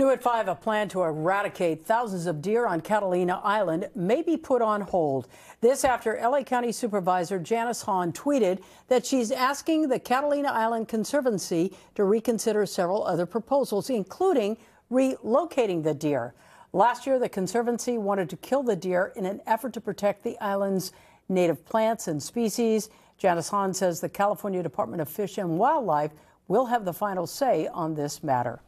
New at 5, a plan to eradicate thousands of deer on Catalina Island may be put on hold. This after LA County Supervisor Janice Hahn tweeted that she's asking the Catalina Island Conservancy to reconsider several other proposals, including relocating the deer. Last year, the Conservancy wanted to kill the deer in an effort to protect the island's native plants and species. Janice Hahn says the California Department of Fish and Wildlife will have the final say on this matter.